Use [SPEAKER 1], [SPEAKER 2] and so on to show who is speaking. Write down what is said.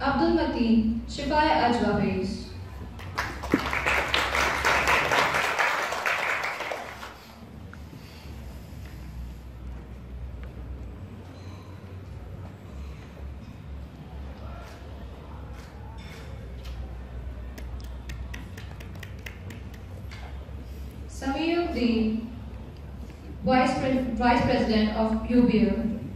[SPEAKER 1] Abdul Mateen Shifaya Ajwa Base. Samiuddin, Vice, Pre- Vice President of UBL.